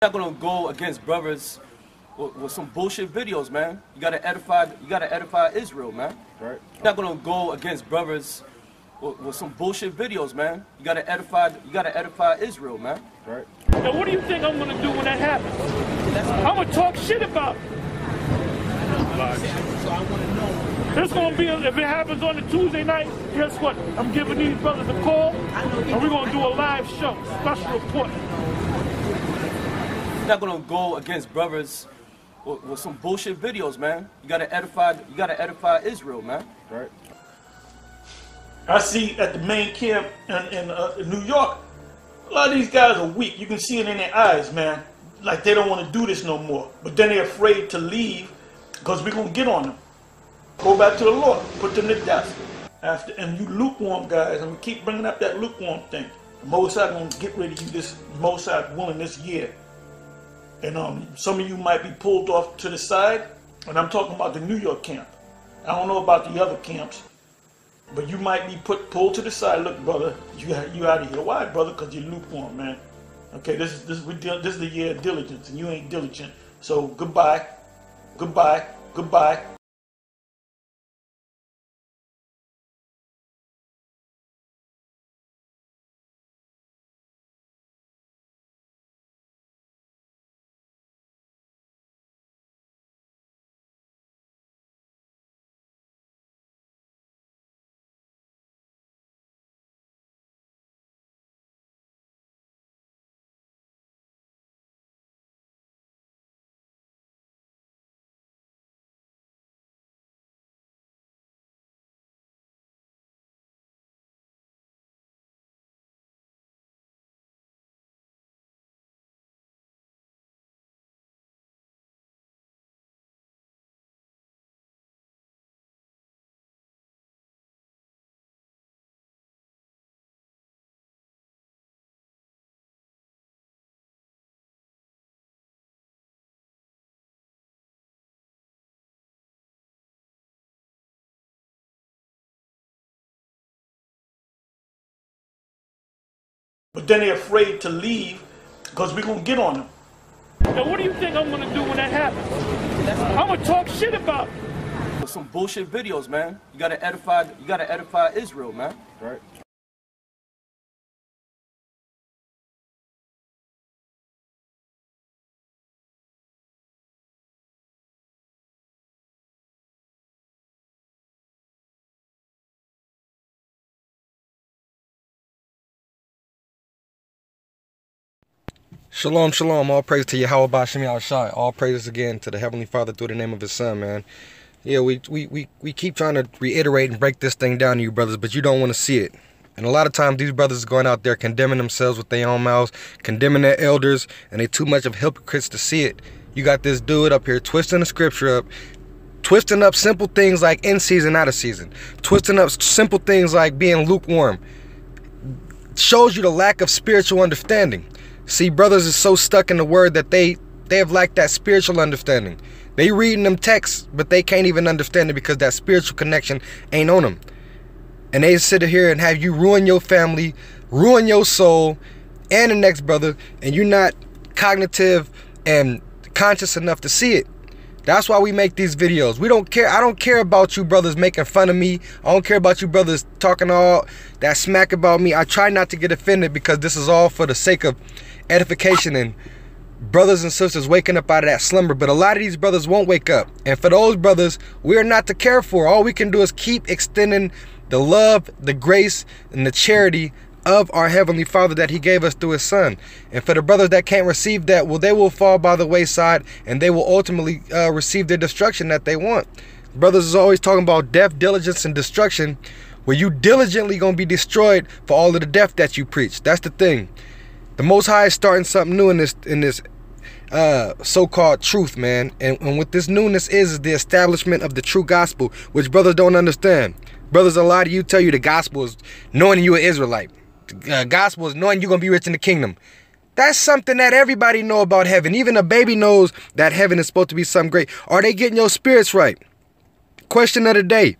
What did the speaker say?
not gonna go against brothers with, with, some bullshit videos, man. You gotta edify. You gotta edify Israel, man. Right. You're not gonna go against brothers with, with, some bullshit videos, man. You gotta edify. You gotta edify Israel, man. Right. Now, what do you think I'm gonna do when that happens? I'm gonna talk shit about it. It's gonna be if it happens on a Tuesday night. Guess what? I'm giving these brothers a call, and we're gonna do a live show, special report. You're not gonna go against brothers with, with, some bullshit videos, man. You gotta edify. You gotta edify Israel, man. Right. I see at the main camp in, in, uh, in New York, a lot of these guys are weak. You can see it in their eyes, man. Like they don't want to do this no more. But then they're afraid to leave because we're gonna get on them. Go back to the Lord, put them to death. After and you lukewarm guys, and we keep bringing up that lukewarm thing. The Most High gonna get rid of you this Most High willing this year. And um, some of you might be pulled off to the side, and I'm talking about the New York camp. I don't know about the other camps, but you might be put pulled to the side. Look, brother, you you out of here. Why, brother? Because you're lukewarm, man. Okay, this is this we this is the year of diligence, and you ain't diligent. So goodbye, goodbye, goodbye. But then they're afraid to leave because we're going to get on them. Now, what do you think I'm going to do when that happens? I'm going to talk shit about it. Some bullshit videos, man. You gotta edify. You gotta edify Israel, man. Right. Shalom, shalom. All praise to Yahweh Bashim Shai. All praises again to the Heavenly Father through the name of His Son, man. Yeah, we, we, we, we keep trying to reiterate and break this thing down to you, brothers, but you don't want to see it. And a lot of times these brothers are going out there condemning themselves with their own mouths, condemning their elders, and they too much of hypocrites to see it. You got this dude up here twisting the scripture up, twisting up simple things like in season, out of season, twisting up simple things like being lukewarm. Shows you the lack of spiritual understanding. See, brothers is so stuck in the word that they they have lacked that spiritual understanding. They reading them texts, but they can't even understand it because that spiritual connection ain't on them. And they sit here and have you ruin your family, ruin your soul, and the next brother, and you're not cognitive and conscious enough to see it. That's why we make these videos. We don't care. I don't care about you brothers making fun of me. I don't care about you brothers talking all that smack about me. I try not to get offended because this is all for the sake of edification and brothers and sisters waking up out of that slumber. But a lot of these brothers won't wake up. And for those brothers, we are not to care for. All we can do is keep extending the love, the grace, and the charity of our Heavenly Father that He gave us through His Son. And for the brothers that can't receive that, well, they will fall by the wayside and they will ultimately uh, receive their destruction that they want. Brothers is always talking about death, diligence, and destruction, where you diligently gonna be destroyed for all of the death that you preach. That's the thing. The Most High is starting something new in this in this uh, so-called truth, man. And, and what this newness is is the establishment of the true gospel, which brothers don't understand. Brothers, a lot of you tell you the gospel is knowing you an Israelite. The uh, gospel is knowing you're gonna be rich in the kingdom. That's something that everybody know about heaven. Even a baby knows that heaven is supposed to be something great. Are they getting your spirits right? Question of the day.